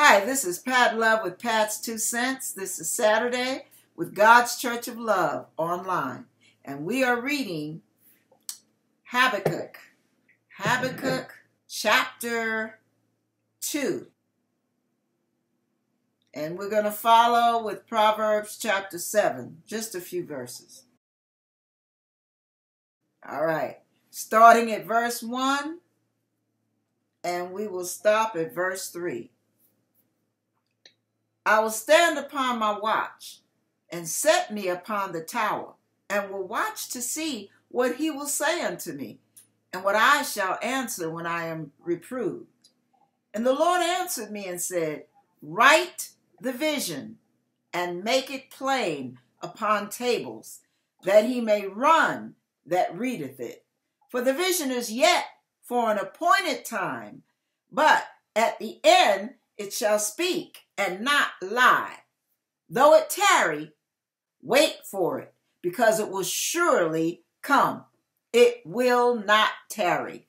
Hi, this is Pat Love with Pat's Two Cents. This is Saturday with God's Church of Love online. And we are reading Habakkuk. Habakkuk chapter 2. And we're going to follow with Proverbs chapter 7, just a few verses. All right, starting at verse 1, and we will stop at verse 3. I will stand upon my watch and set me upon the tower, and will watch to see what he will say unto me, and what I shall answer when I am reproved. And the Lord answered me and said, Write the vision and make it plain upon tables, that he may run that readeth it. For the vision is yet for an appointed time, but at the end it shall speak and not lie. Though it tarry, wait for it, because it will surely come. It will not tarry.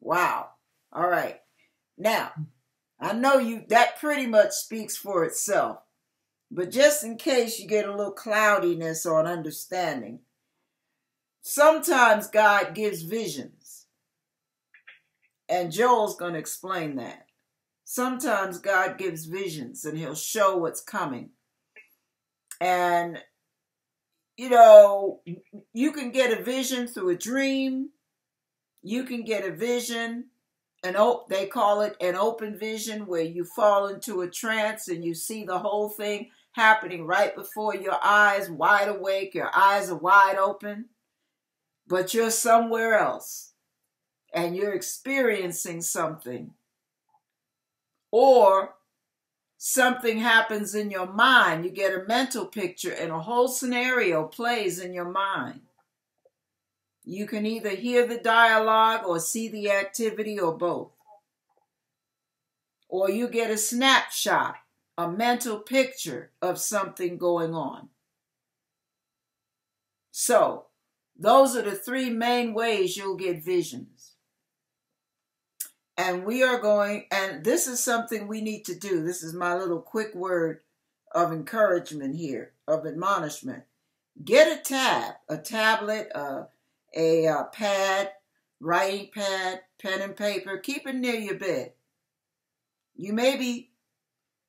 Wow. All right. Now, I know you that pretty much speaks for itself. But just in case you get a little cloudiness on understanding, sometimes God gives visions. And Joel's going to explain that. Sometimes God gives visions and he'll show what's coming. And, you know, you can get a vision through a dream. You can get a vision, an op- they call it an open vision, where you fall into a trance and you see the whole thing happening right before your eyes, wide awake, your eyes are wide open, but you're somewhere else and you're experiencing something or something happens in your mind. You get a mental picture and a whole scenario plays in your mind. You can either hear the dialogue or see the activity or both. Or you get a snapshot, a mental picture of something going on. So, those are the three main ways you'll get visions. And we are going, and this is something we need to do. This is my little quick word of encouragement here, of admonishment. Get a tab, a tablet, a, a pad, writing pad, pen and paper. Keep it near your bed. You may be,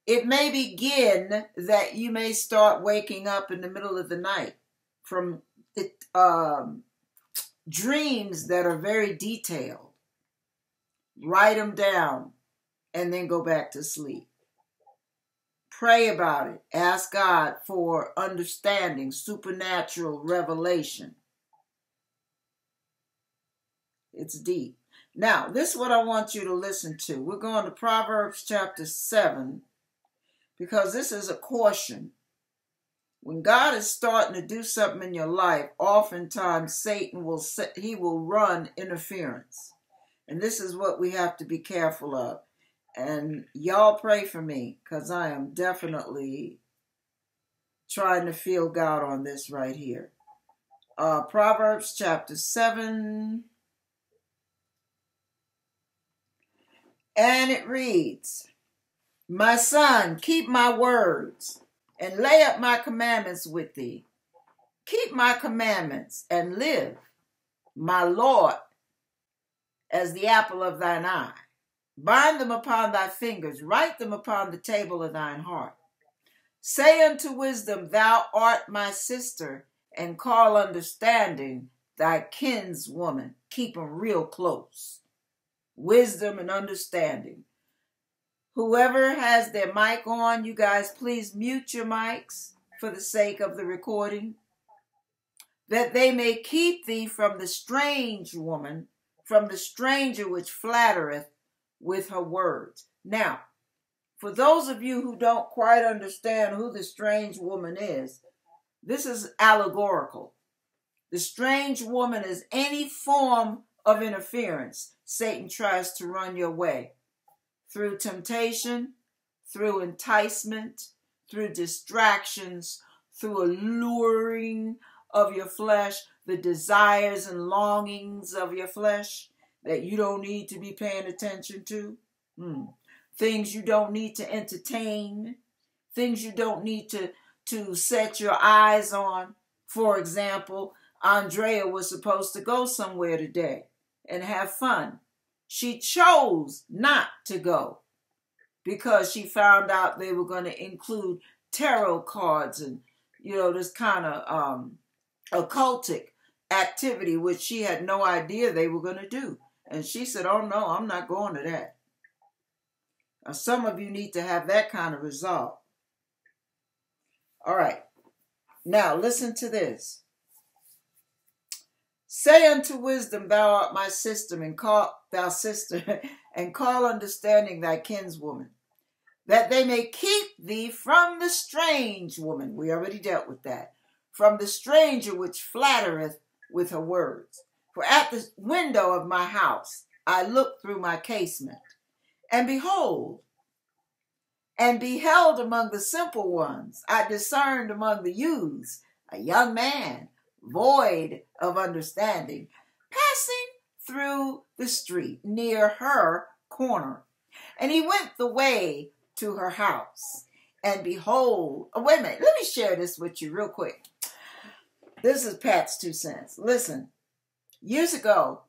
it may begin that you may start waking up in the middle of the night from it, um, dreams that are very detailed write them down, and then go back to sleep. Pray about it. Ask God for understanding, supernatural revelation. It's deep. Now, this is what I want you to listen to. We're going to Proverbs chapter 7 because this is a caution. When God is starting to do something in your life, oftentimes Satan will he will run interference. And this is what we have to be careful of. And y'all pray for me because I am definitely trying to feel God on this right here. Uh, Proverbs chapter 7. And it reads, My son, keep my words and lay up my commandments with thee. Keep my commandments and live. My Lord as the apple of thine eye. Bind them upon thy fingers, write them upon the table of thine heart. Say unto wisdom, Thou art my sister, and call understanding thy kinswoman. Keep them real close. Wisdom and understanding. Whoever has their mic on, you guys please mute your mics for the sake of the recording, that they may keep thee from the strange woman from the stranger which flattereth with her words. Now, for those of you who don't quite understand who the strange woman is, this is allegorical. The strange woman is any form of interference Satan tries to run your way through temptation, through enticement, through distractions, through alluring of your flesh, the desires and longings of your flesh that you don't need to be paying attention to. Hmm. things you don't need to entertain, things you don't need to, to set your eyes on. For example, Andrea was supposed to go somewhere today and have fun. She chose not to go because she found out they were going to include tarot cards and, you know, this kind of um, occultic activity, which she had no idea they were going to do. And she said, Oh, no, I'm not going to that. Now, some of you need to have that kind of resolve. All right. Now, listen to this. Say unto wisdom, Thou art my sister, and call thou sister, and call understanding thy kinswoman, that they may keep thee from the strange woman. We already dealt with that. From the stranger which flattereth with her words. For at the window of my house I looked through my casement, and behold, and beheld among the simple ones, I discerned among the youths a young man, void of understanding, passing through the street near her corner. And he went the way to her house. And behold, oh, wait a minute, let me share this with you real quick. This is Pat's two cents. Listen, years ago,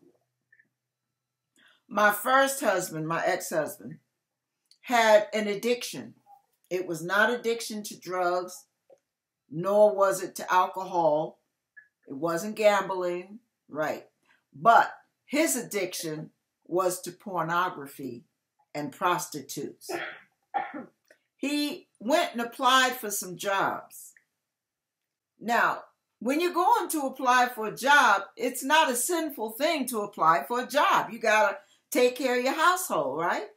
my first husband, my ex husband, had an addiction. It was not addiction to drugs, nor was it to alcohol. It wasn't gambling, right? But his addiction was to pornography and prostitutes. He went and applied for some jobs. Now, when you're going to apply for a job, it's not a sinful thing to apply for a job. You got to take care of your household, right?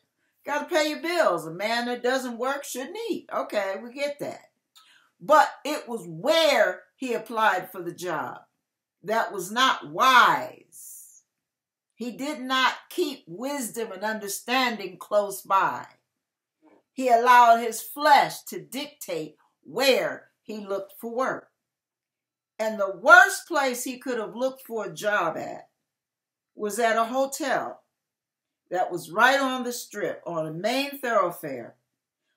Got to pay your bills. A man that doesn't work shouldn't eat. Okay, we get that. But it was where he applied for the job that was not wise. He did not keep wisdom and understanding close by. He allowed his flesh to dictate where he looked for work. And the worst place he could have looked for a job at was at a hotel that was right on the strip, on a main thoroughfare,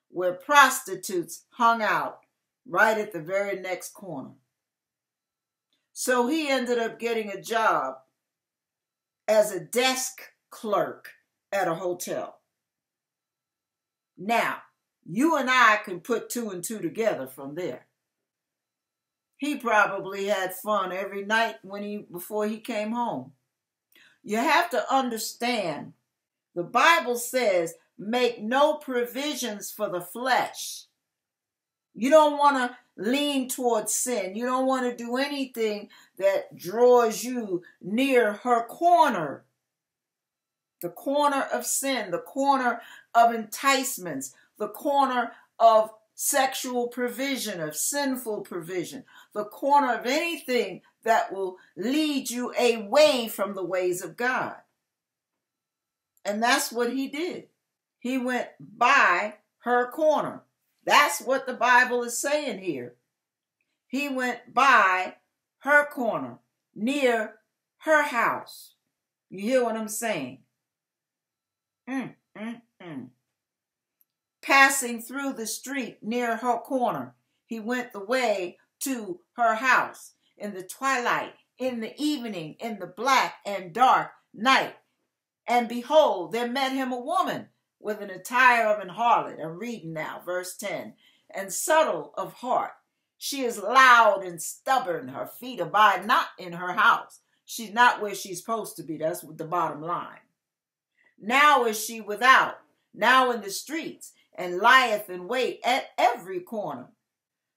where prostitutes hung out right at the very next corner. So he ended up getting a job as a desk clerk at a hotel. Now, you and I can put two and two together from there he probably had fun every night when he before he came home. You have to understand the Bible says make no provisions for the flesh. You don't want to lean towards sin. You don't want to do anything that draws you near her corner. The corner of sin, the corner of enticements, the corner of sexual provision, of sinful provision, the corner of anything that will lead you away from the ways of God. And that's what he did. He went by her corner. That's what the Bible is saying here. He went by her corner, near her house. You hear what I'm saying? Mm, mm, mm. Passing through the street near her corner, he went the way to her house in the twilight, in the evening, in the black and dark night. And behold, there met him a woman with an attire of an harlot. I'm reading now, verse 10. And subtle of heart. She is loud and stubborn. Her feet abide not in her house. She's not where she's supposed to be. That's the bottom line. Now is she without, now in the streets, and lieth in wait at every corner.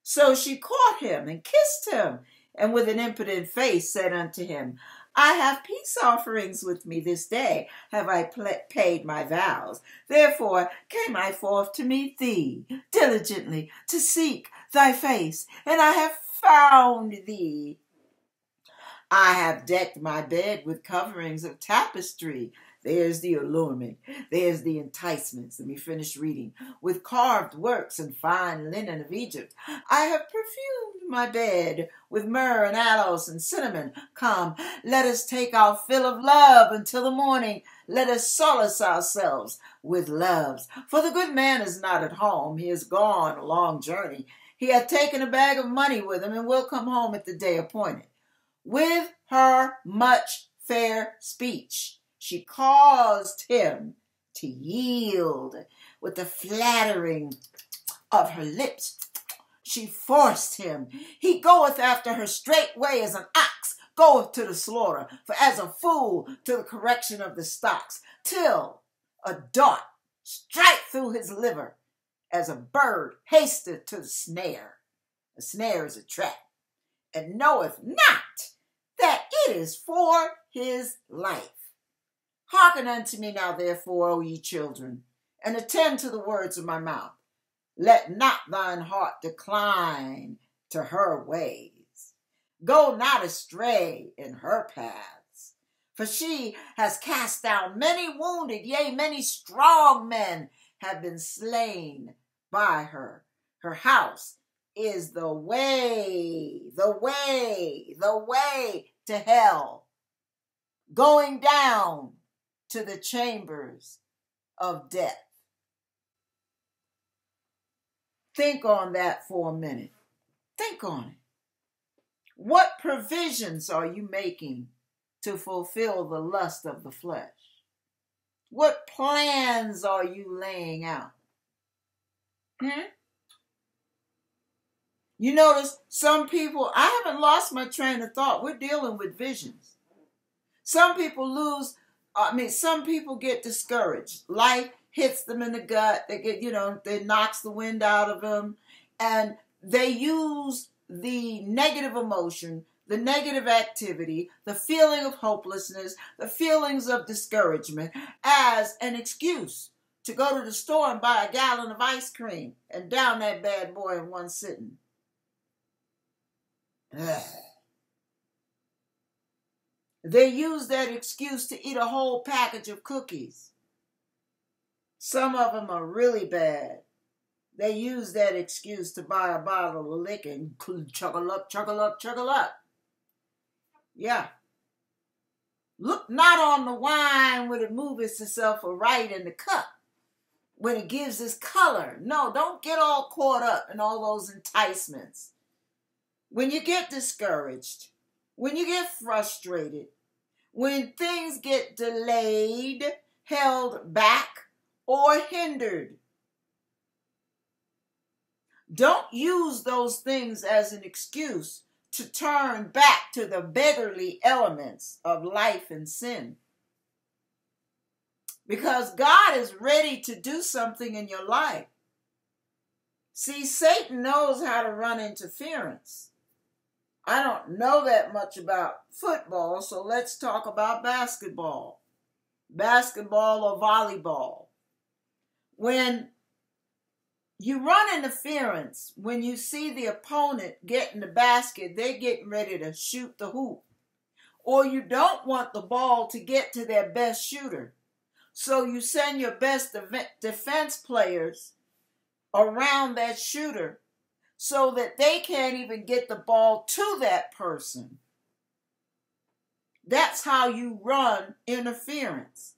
So she caught him and kissed him, and with an impudent face said unto him, I have peace offerings with me this day, have I paid my vows. Therefore came I forth to meet thee, diligently to seek thy face, and I have found thee. I have decked my bed with coverings of tapestry, There's the allurement. There's the enticements. Let me finish reading. With carved works and fine linen of Egypt, I have perfumed my bed with myrrh and aloes and cinnamon. Come, let us take our fill of love until the morning. Let us solace ourselves with loves. For the good man is not at home. He is gone a long journey. He hath taken a bag of money with him and will come home at the day appointed. With her much fair speech she caused him to yield with the flattering of her lips. She forced him. He goeth after her straightway as an ox goeth to the slaughter, for as a fool to the correction of the stocks, till a dart strike through his liver, as a bird hasteth to the snare. A snare is a trap, and knoweth not that it is for his life. Hearken unto me now, therefore, O ye children, and attend to the words of my mouth. Let not thine heart decline to her ways. Go not astray in her paths. For she has cast down many wounded, yea, many strong men have been slain by her. Her house is the way, the way, the way to hell, going down to the chambers of death. Think on that for a minute. Think on it. What provisions are you making to fulfill the lust of the flesh? What plans are you laying out? Hmm? You notice some people, I haven't lost my train of thought. We're dealing with visions. Some people lose I mean, some people get discouraged. Life hits them in the gut. They get, you know, they knocks the wind out of them, and they use the negative emotion, the negative activity, the feeling of hopelessness, the feelings of discouragement as an excuse to go to the store and buy a gallon of ice cream and down that bad boy in one sitting. Ugh. They use that excuse to eat a whole package of cookies. Some of them are really bad. They use that excuse to buy a bottle of liquor and chuckle up, chuckle up, chuckle up. Yeah. Look not on the wine when it moves itself right in the cup, when it gives its color. No, don't get all caught up in all those enticements. When you get discouraged, when you get frustrated, when things get delayed, held back, or hindered. Don't use those things as an excuse to turn back to the beggarly elements of life and sin. Because God is ready to do something in your life. See, Satan knows how to run interference. I don't know that much about football, so let's talk about basketball. Basketball or volleyball. When you run interference, when you see the opponent getting the basket, they're getting ready to shoot the hoop. Or you don't want the ball to get to their best shooter. So you send your best defense players around that shooter so that they can't even get the ball to that person. That's how you run interference.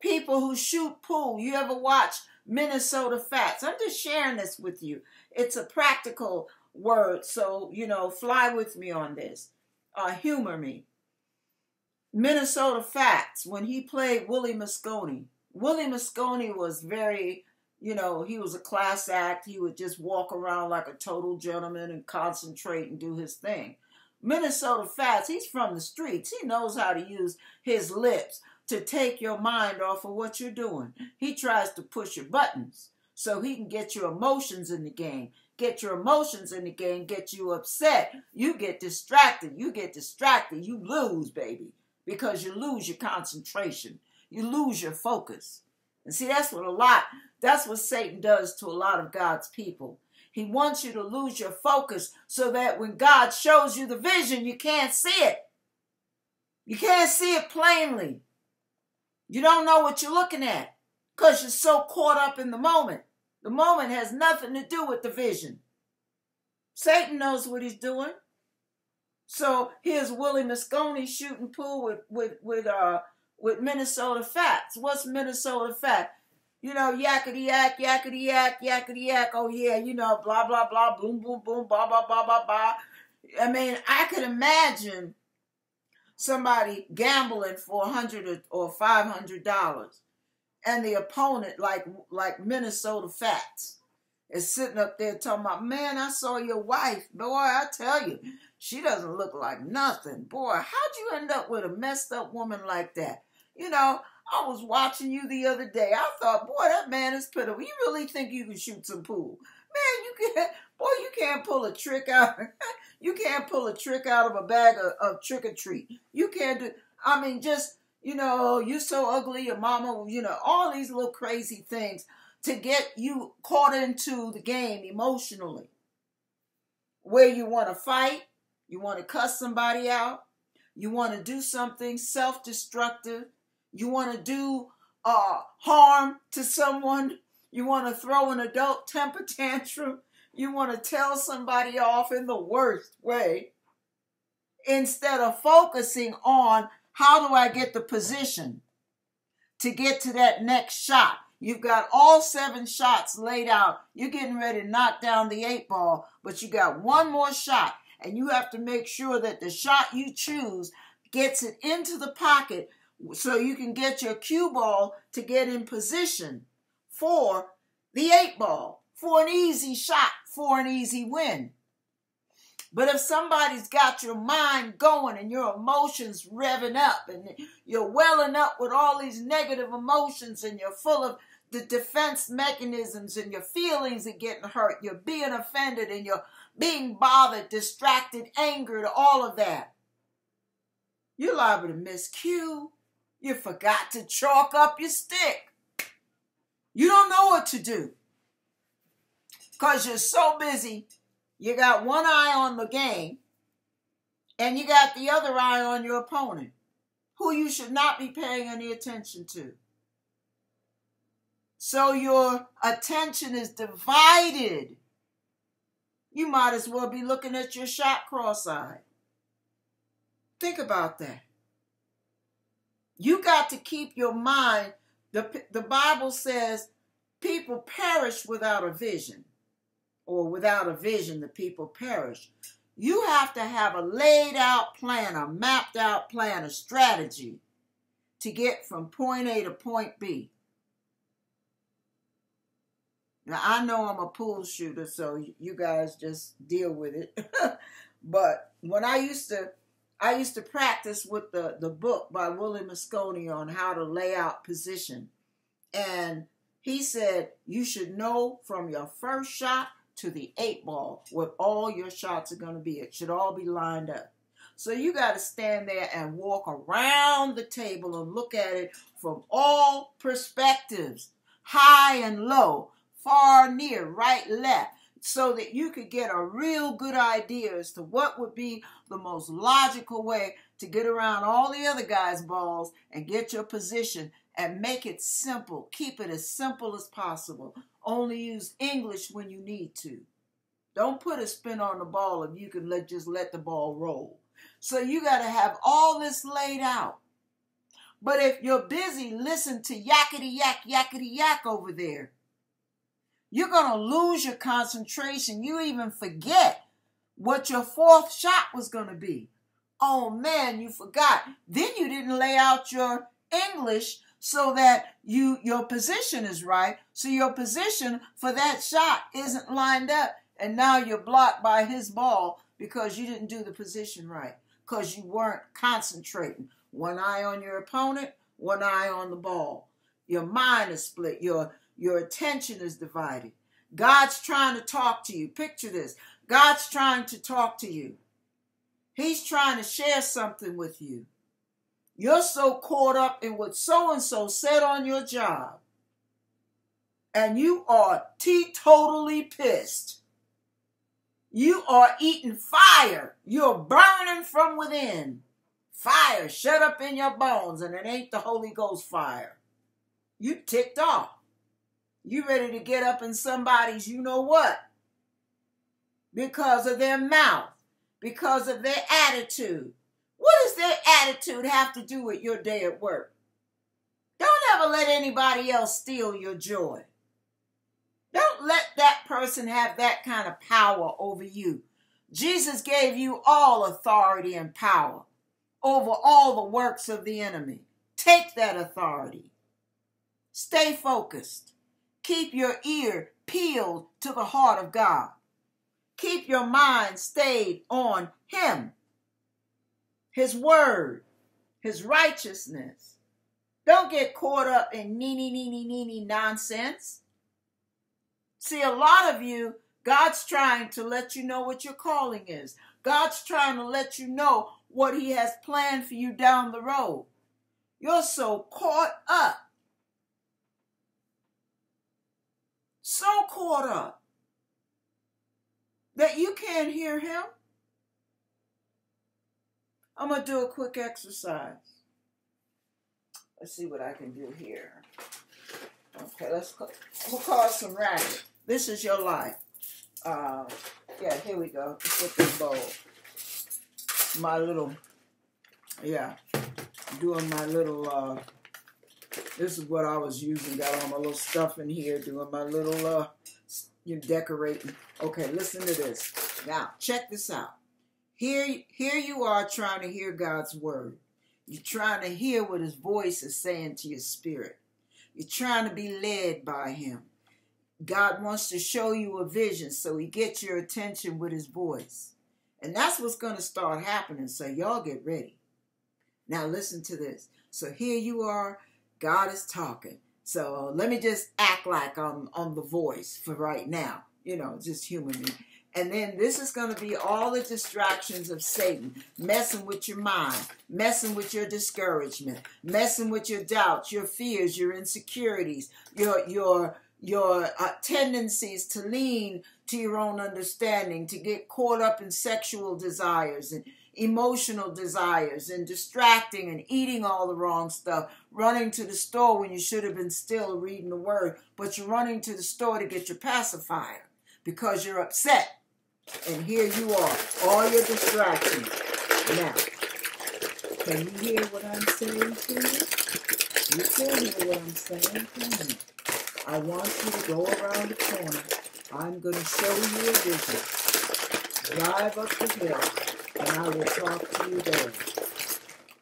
People who shoot pool, you ever watch Minnesota Fats? I'm just sharing this with you. It's a practical word, so, you know, fly with me on this. Uh, humor me. Minnesota Fats, when he played Willie Mosconi, Willie Mosconi was very you know, he was a class act. He would just walk around like a total gentleman and concentrate and do his thing. Minnesota Fats, he's from the streets. He knows how to use his lips to take your mind off of what you're doing. He tries to push your buttons so he can get your emotions in the game. Get your emotions in the game, get you upset. You get distracted. You get distracted. You lose, baby, because you lose your concentration. You lose your focus. And see, that's what a lot that's what Satan does to a lot of God's people. He wants you to lose your focus so that when God shows you the vision, you can't see it. You can't see it plainly. You don't know what you're looking at because you're so caught up in the moment. The moment has nothing to do with the vision. Satan knows what he's doing. So here's Willie Mosconi shooting pool with with with uh with Minnesota Fats. What's Minnesota Fats? You know, yakety yak, yakety yak, yakety yak. Oh yeah, you know, blah blah blah, boom boom boom, blah blah blah blah blah. I mean, I could imagine somebody gambling for a hundred or five hundred dollars, and the opponent, like like Minnesota Fats, is sitting up there talking about, man, I saw your wife, boy. I tell you, she doesn't look like nothing, boy. How'd you end up with a messed up woman like that? You know, I was watching you the other day. I thought, boy, that man is pitiful. You really think you can shoot some pool? Man, you can't, boy, you can't pull a trick out. you can't pull a trick out of a bag of, of trick or treat. You can't do, I mean, just, you know, you're so ugly, your mama, you know, all these little crazy things to get you caught into the game emotionally. Where you want to fight, you want to cuss somebody out, you want to do something self destructive, you want to do uh, harm to someone, you want to throw an adult temper tantrum, you want to tell somebody off in the worst way, instead of focusing on how do I get the position to get to that next shot. You've got all seven shots laid out. You're getting ready to knock down the eight ball, but you got one more shot, and you have to make sure that the shot you choose gets it into the pocket so you can get your cue ball to get in position for the eight ball, for an easy shot, for an easy win. But if somebody's got your mind going and your emotions revving up and you're welling up with all these negative emotions and you're full of the defense mechanisms and your feelings are getting hurt, you're being offended and you're being bothered, distracted, angered, all of that. You're liable to miss cue. You forgot to chalk up your stick. You don't know what to do because you're so busy. You got one eye on the game and you got the other eye on your opponent, who you should not be paying any attention to. So your attention is divided. You might as well be looking at your shot cross eyed. Think about that. You got to keep your mind. The, the Bible says people perish without a vision, or without a vision, the people perish. You have to have a laid out plan, a mapped out plan, a strategy to get from point A to point B. Now, I know I'm a pool shooter, so you guys just deal with it. but when I used to I used to practice with the, the book by Willie Mosconi on how to lay out position. And he said you should know from your first shot to the eight ball what all your shots are going to be. It should all be lined up. So you got to stand there and walk around the table and look at it from all perspectives high and low, far, near, right, left so that you could get a real good idea as to what would be the most logical way to get around all the other guys' balls and get your position and make it simple. Keep it as simple as possible. Only use English when you need to. Don't put a spin on the ball if you can let just let the ball roll. So you got to have all this laid out. But if you're busy, listen to yakety yak, yakety yak over there you're going to lose your concentration. You even forget what your fourth shot was going to be. Oh man, you forgot. Then you didn't lay out your English so that you your position is right. So your position for that shot isn't lined up and now you're blocked by his ball because you didn't do the position right because you weren't concentrating. One eye on your opponent, one eye on the ball. Your mind is split. Your your attention is divided. God's trying to talk to you. Picture this God's trying to talk to you. He's trying to share something with you. You're so caught up in what so and so said on your job, and you are teetotally pissed. You are eating fire. You're burning from within. fire shut up in your bones, and it ain't the Holy Ghost fire. You ticked off. You ready to get up in somebody's you know what? Because of their mouth, because of their attitude. What does their attitude have to do with your day at work? Don't ever let anybody else steal your joy. Don't let that person have that kind of power over you. Jesus gave you all authority and power over all the works of the enemy. Take that authority. Stay focused. Keep your ear peeled to the heart of God. Keep your mind stayed on Him, His Word, His righteousness. Don't get caught up in neeny, neeny, neeny nonsense. See, a lot of you, God's trying to let you know what your calling is. God's trying to let you know what He has planned for you down the road. You're so caught up so caught up that you can't hear him. I'm going to do a quick exercise. Let's see what I can do here. Okay, let's we'll call some rabbit. This is your life. Uh, yeah, here we go. Let's get this bowl. My little, yeah, doing my little uh, this is what I was using. Got all my little stuff in here, doing my little uh, you know, decorating. Okay, listen to this. Now, check this out. Here, here you are trying to hear God's word. You're trying to hear what His voice is saying to your spirit. You're trying to be led by Him. God wants to show you a vision so He gets your attention with His voice. And that's what's going to start happening. So, y'all get ready. Now, listen to this. So, here you are God is talking. So let me just act like I'm on the voice for right now, you know, just human me. And then this is going to be all the distractions of Satan, messing with your mind, messing with your discouragement, messing with your doubts, your fears, your insecurities, your your your uh, tendencies to lean to your own understanding, to get caught up in sexual desires and emotional desires and distracting and eating all the wrong stuff, running to the store when you should have been still reading the word, but you're running to the store to get your pacifier because you're upset. And here you are, all your distractions. Now, can you hear what I'm saying to you? You can hear what I'm saying to you. I want you to go around the corner. I'm going to show you a vision. Drive up the hill and I will talk to you there.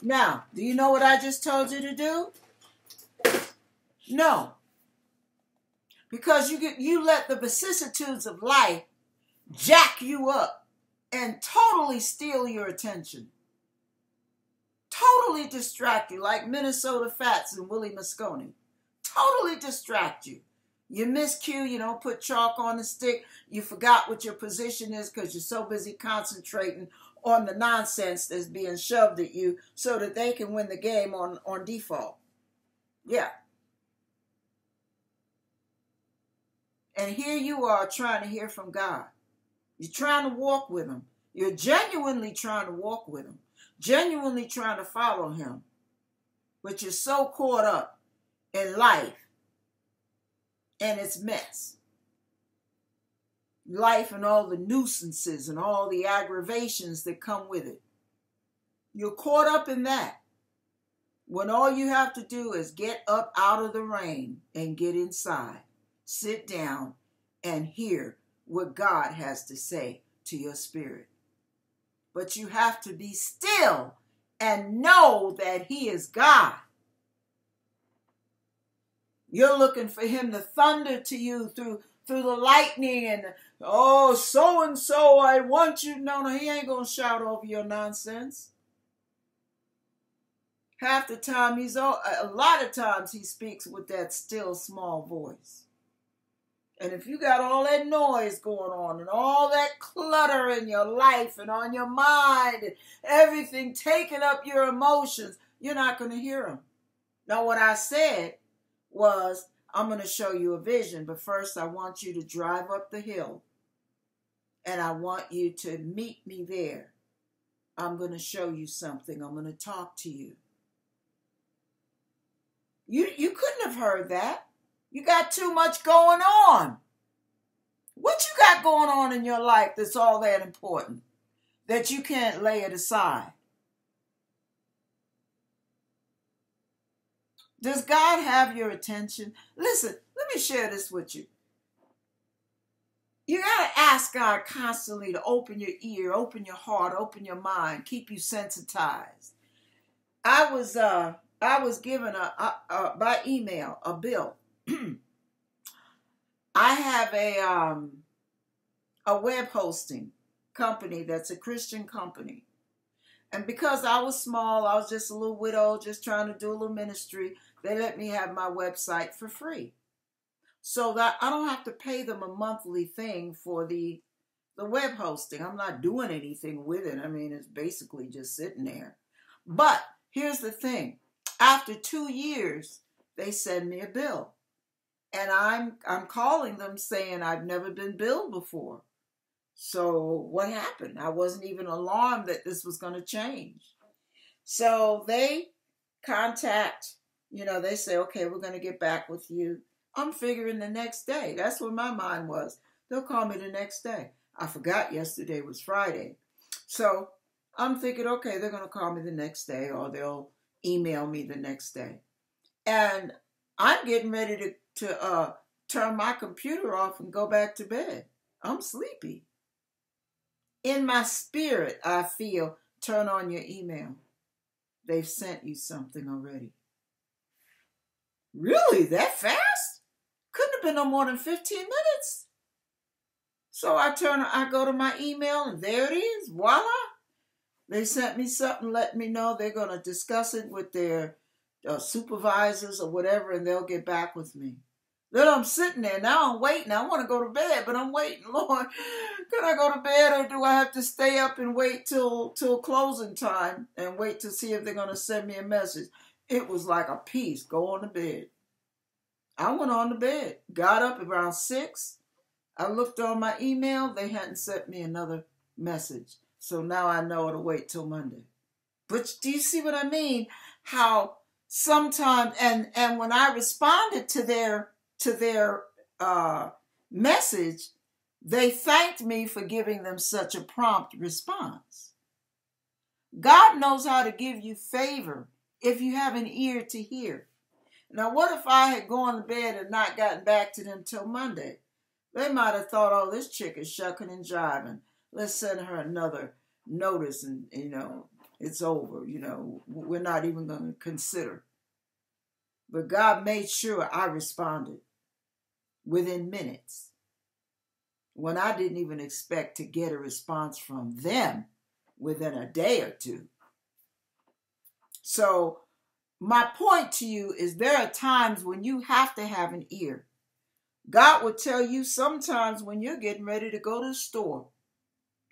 Now, do you know what I just told you to do? No. Because you get you let the vicissitudes of life jack you up and totally steal your attention. Totally distract you, like Minnesota Fats and Willie Mosconi. Totally distract you. You miscue, you don't put chalk on the stick, you forgot what your position is because you're so busy concentrating on the nonsense that's being shoved at you so that they can win the game on, on default. Yeah. And here you are trying to hear from God. You're trying to walk with Him. You're genuinely trying to walk with Him, genuinely trying to follow Him. But you're so caught up in life and its mess life and all the nuisances and all the aggravations that come with it. You're caught up in that. When all you have to do is get up out of the rain and get inside, sit down, and hear what God has to say to your spirit. But you have to be still and know that He is God. You're looking for Him to thunder to you through through the lightning and oh so and so I want you. No, no, he ain't gonna shout over your nonsense. Half the time he's all, a lot of times he speaks with that still small voice. And if you got all that noise going on and all that clutter in your life and on your mind and everything taking up your emotions, you're not going to hear him. Now, what I said was I'm going to show you a vision, but first I want you to drive up the hill and I want you to meet me there I'm going to show you something. I'm going to talk to you. You you couldn't have heard that. You got too much going on. What you got going on in your life that's all that important that you can't lay it aside? Does God have your attention? Listen, let me share this with you. You got to ask God constantly to open your ear, open your heart, open your mind, keep you sensitized. I was uh I was given a, a, a by email a bill. I have a um a web hosting company that's a Christian company. And because I was small, I was just a little widow, just trying to do a little ministry, they let me have my website for free so that I don't have to pay them a monthly thing for the the web hosting. I'm not doing anything with it. I mean, it's basically just sitting there. But here's the thing. After 2 years, they send me a bill. And I'm I'm calling them saying I've never been billed before. So what happened? I wasn't even alarmed that this was going to change. So they contact, you know, they say, "Okay, we're going to get back with you." I'm figuring the next day. That's where my mind was. They'll call me the next day. I forgot yesterday was Friday. So I'm thinking, okay, they're going to call me the next day or they'll email me the next day. And I'm getting ready to, to uh, turn my computer off and go back to bed. I'm sleepy. In my spirit, I feel turn on your email. They've sent you something already. Really? That fast? Couldn't have been no more than 15 minutes. So I turn, I go to my email, and there it is. Voila. They sent me something, let me know they're going to discuss it with their uh, supervisors or whatever, and they'll get back with me. Then I'm sitting there. Now I'm waiting. I want to go to bed, but I'm waiting. Lord, can I go to bed or do I have to stay up and wait till till closing time and wait to see if they're going to send me a message? It was like a piece. Go on to bed. I went on to bed, got up around six. I looked on my email, they hadn't sent me another message. So now I know to wait till Monday. But do you see what I mean? How sometimes and and when I responded to their to their uh, message, they thanked me for giving them such a prompt response. God knows how to give you favor if you have an ear to hear. Now, what if I had gone to bed and not gotten back to them till Monday? They might have thought, oh, this chick is shucking and jiving. Let's send her another notice and, you know, it's over. You know, we're not even going to consider. But God made sure I responded within minutes when I didn't even expect to get a response from them within a day or two. So my point to you is there are times when you have to have an ear. God will tell you sometimes when you're getting ready to go to the store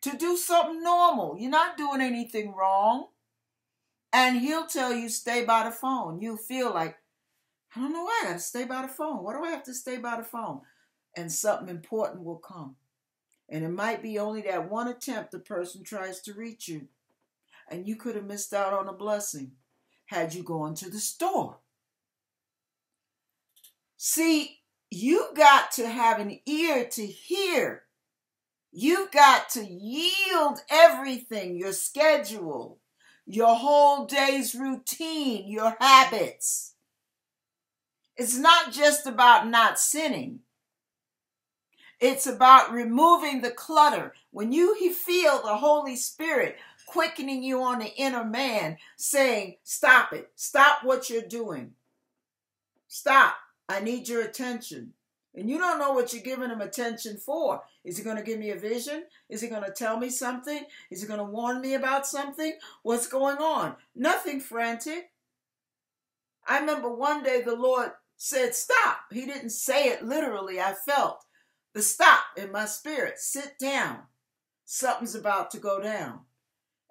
to do something normal. You're not doing anything wrong. And he'll tell you stay by the phone. You feel like, I don't know why I gotta stay by the phone. Why do I have to stay by the phone? And something important will come. And it might be only that one attempt the person tries to reach you. And you could have missed out on a blessing had you gone to the store. See, you got to have an ear to hear. You've got to yield everything your schedule, your whole day's routine, your habits. It's not just about not sinning. It's about removing the clutter. When you feel the Holy Spirit quickening you on the inner man, saying, Stop it. Stop what you're doing. Stop. I need your attention. And you don't know what you're giving him attention for. Is he going to give me a vision? Is he going to tell me something? Is he going to warn me about something? What's going on? Nothing frantic. I remember one day the Lord said, Stop. He didn't say it literally. I felt the stop in my spirit. Sit down. Something's about to go down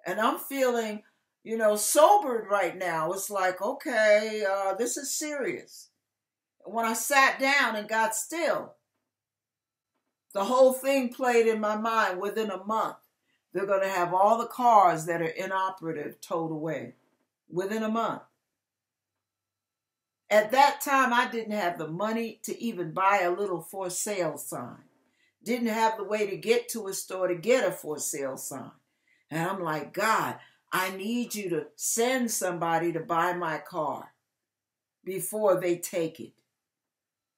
and I'm feeling, you know, sobered right now. It's like, okay, uh, this is serious. When I sat down and got still, the whole thing played in my mind within a month. they're going to have all the cars that are inoperative towed away within a month. At that time, I didn't have the money to even buy a little for sale sign. Didn't have the way to get to a store to get a for sale sign. And I'm like, God, I need you to send somebody to buy my car before they take it.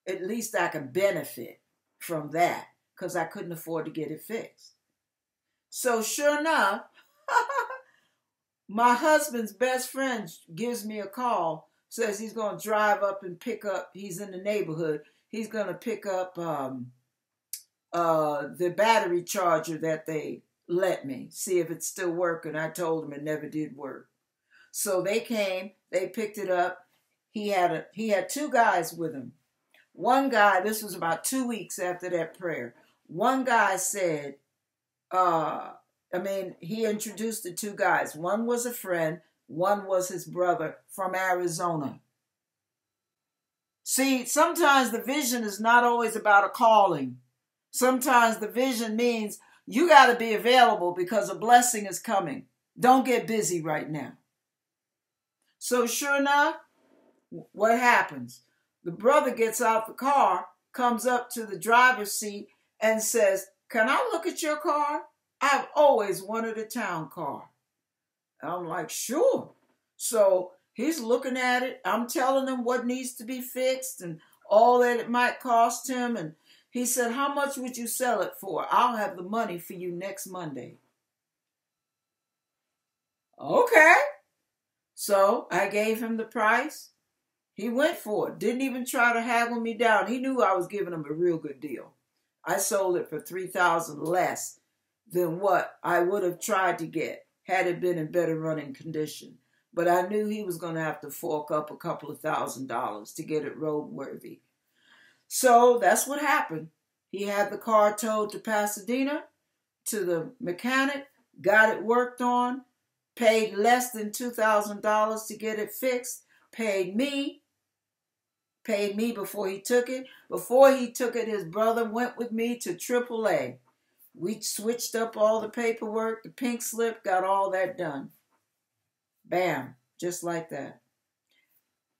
At least I can benefit from that because I couldn't afford to get it fixed. So, sure enough, my husband's best friend gives me a call, says he's going to drive up and pick up, he's in the neighborhood, he's going to pick up um, uh, the battery charger that they let me, see if it's still working. I told him it never did work. So they came, they picked it up. He had a he had two guys with him. One guy, this was about two weeks after that prayer. One guy said, uh, I mean, he introduced the two guys. One was a friend, one was his brother from Arizona. See, sometimes the vision is not always about a calling. Sometimes the vision means you got to be available because a blessing is coming. Don't get busy right now. So, sure enough, what happens? The brother gets out the car, comes up to the driver's seat, and says, Can I look at your car? I've always wanted a town car. I'm like, sure. So he's looking at it. I'm telling him what needs to be fixed and all that it might cost him. And he said, How much would you sell it for? I'll have the money for you next Monday. Okay. So I gave him the price. He went for it. Didn't even try to haggle me down. He knew I was giving him a real good deal. I sold it for 3000 less than what I would have tried to get had it been in better running condition. But I knew he was going to have to fork up a couple of thousand dollars to get it roadworthy. So that's what happened. He had the car towed to Pasadena to the mechanic, got it worked on, paid less than $2,000 to get it fixed, paid me, paid me before he took it. Before he took it, his brother went with me to AAA. We switched up all the paperwork, the pink slip, got all that done. Bam, just like that.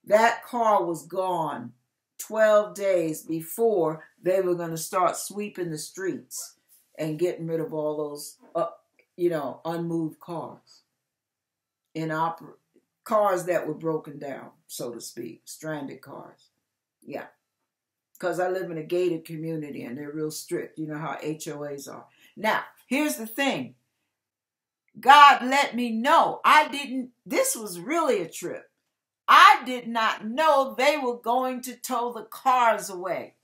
That car was gone 12 days before they were going to start sweeping the streets and getting rid of all those, uh, you know, unmoved cars. In opera, cars that were broken down, so to speak, stranded cars. Yeah because I live in a gated community and they're real strict. You know how HOAs are. Now, here's the thing God let me know I didn't, this was really a trip. I did not know they were going to tow the cars away.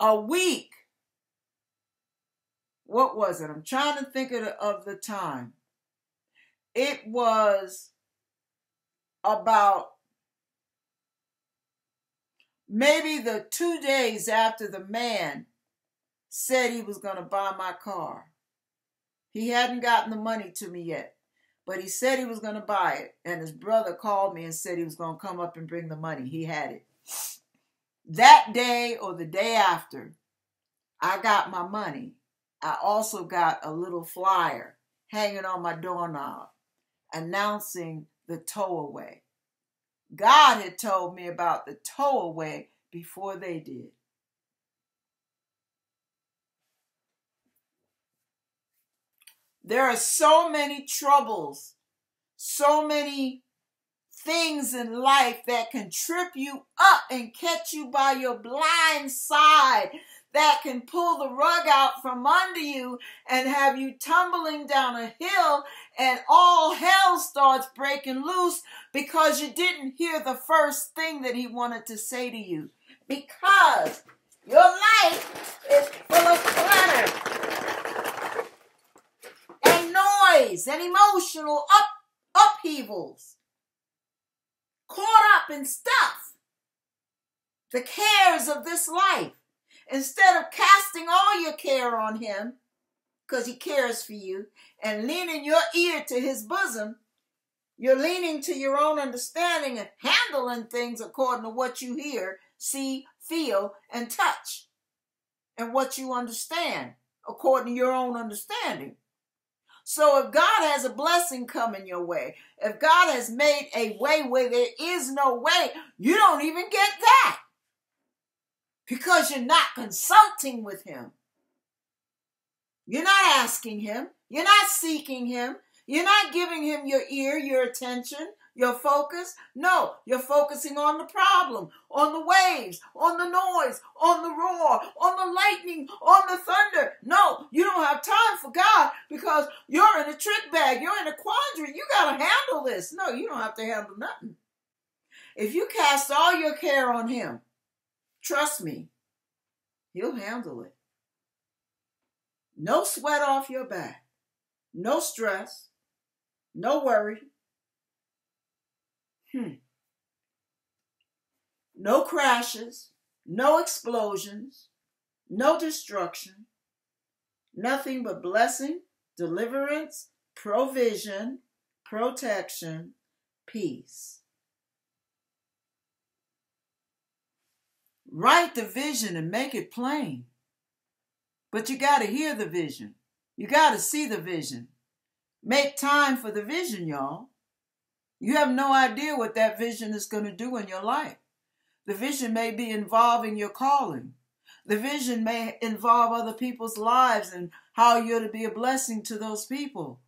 A week. What was it? I'm trying to think of the, of the time. It was about maybe the two days after the man said he was going to buy my car. He hadn't gotten the money to me yet, but he said he was going to buy it. And his brother called me and said he was going to come up and bring the money. He had it. That day or the day after, I got my money. I also got a little flyer hanging on my doorknob announcing the towaway. God had told me about the towaway before they did. There are so many troubles, so many things in life that can trip you up and catch you by your blind side that can pull the rug out from under you and have you tumbling down a hill and all hell starts breaking loose because you didn't hear the first thing that he wanted to say to you. Because your life is full of clutter and emotional up, upheavals, caught up in stuff, the cares of this life. Instead of casting all your care on him, because he cares for you, and leaning your ear to his bosom, you're leaning to your own understanding and handling things according to what you hear, see, feel, and touch, and what you understand. according to your own understanding. So if God has a blessing coming your way, if God has made a way where there is no way, you don't even get that because you're not consulting with Him. You're not asking Him. You're not seeking Him. You're not giving Him your ear, your attention your focus? No, you're focusing on the problem, on the waves, on the noise, on the roar, on the lightning, on the thunder. No, you don't have time for God because you're in a trick bag. You're in a quandary. You got to handle this. No, you don't have to handle nothing. If you cast all your care on Him, trust me, He'll handle it. No sweat off your back, no stress, no worry, Hmm. No crashes, no explosions, no destruction, nothing but blessing, deliverance, provision, protection, peace. Write the vision and make it plain. But you got to hear the vision. You got to see the vision. Make time for the vision, y'all. You have no idea what that vision is going to do in your life. The vision may be involving your calling. The vision may involve other people's lives and how you're to be a blessing to those people.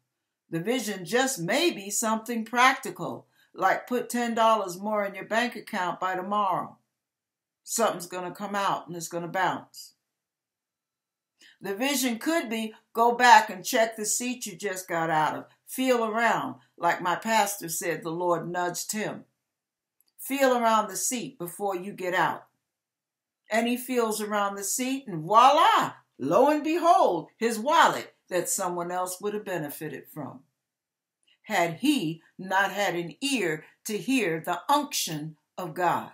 The vision just may be something practical, like put $10 more in your bank account by tomorrow. Something's going to come out and it's going to bounce. The vision could be go back and check the seat you just got out of. Feel around, like my pastor said the Lord nudged him. Feel around the seat before you get out. And he feels around the seat, and voila, lo and behold, his wallet that someone else would have benefited from. Had he not had an ear to hear the unction of God?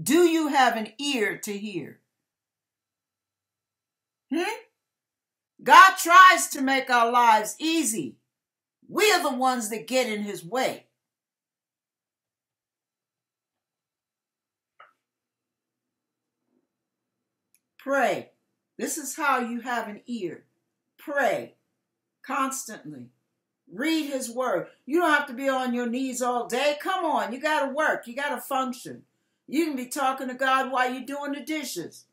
Do you have an ear to hear? Hmm? God tries to make our lives easy. We are the ones that get in his way. Pray. This is how you have an ear. Pray constantly. Read his word. You don't have to be on your knees all day. Come on, you got to work. You got to function. You can be talking to God while you're doing the dishes,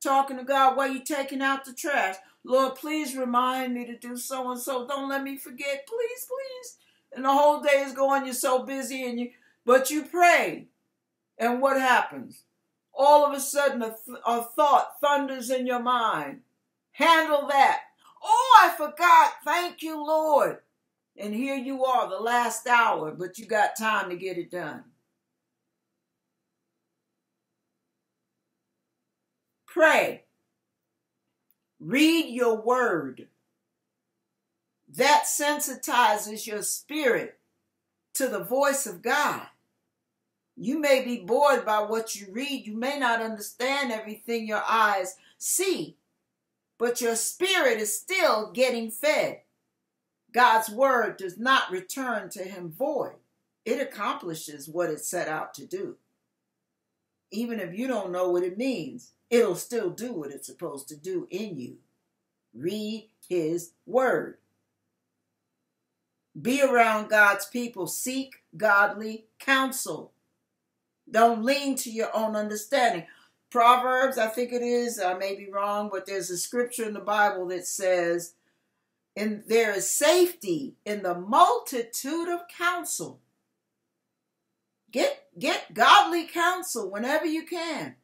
talking to God while you're taking out the trash, Lord, please remind me to do so and so. Don't let me forget. Please, please. And the whole day is going, you're so busy and you but you pray. And what happens? All of a sudden a, th- a thought thunders in your mind. Handle that. Oh, I forgot. Thank you, Lord. And here you are, the last hour, but you got time to get it done. Pray. Read your word. That sensitizes your spirit to the voice of God. You may be bored by what you read. You may not understand everything your eyes see, but your spirit is still getting fed. God's word does not return to him void, it accomplishes what it set out to do. Even if you don't know what it means, it'll still do what it's supposed to do in you. Read His Word. Be around God's people. Seek godly counsel. Don't lean to your own understanding. Proverbs, I think it is, I may be wrong, but there's a scripture in the Bible that says, and there is safety in the multitude of counsel. Get get godly counsel whenever you can.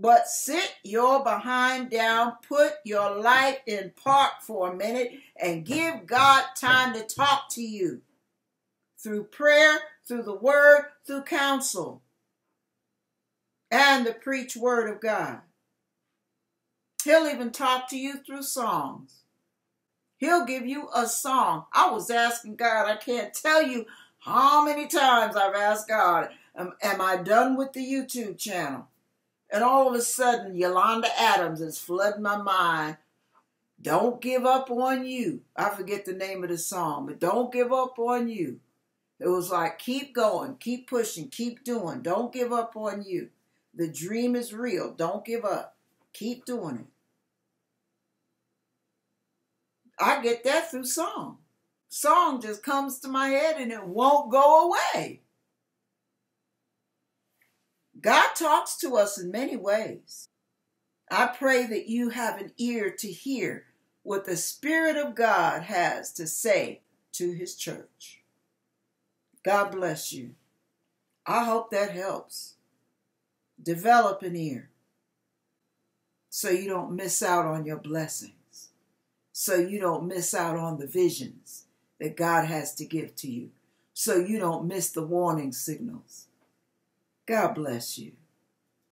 But sit your behind down, put your life in park for a minute, and give God time to talk to you through prayer, through the word, through counsel, and the preach word of God. He'll even talk to you through songs. He'll give you a song. I was asking God, I can't tell you how many times I've asked God, am, am I done with the YouTube channel? And all of a sudden, Yolanda Adams is flooding my mind. Don't give up on you. I forget the name of the song, but don't give up on you. It was like, keep going, keep pushing, keep doing. Don't give up on you. The dream is real. Don't give up. Keep doing it. I get that through song. Song just comes to my head and it won't go away. God talks to us in many ways. I pray that you have an ear to hear what the Spirit of God has to say to His church. God bless you. I hope that helps. Develop an ear so you don't miss out on your blessings, so you don't miss out on the visions that God has to give to you, so you don't miss the warning signals. God bless you.